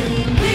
Sing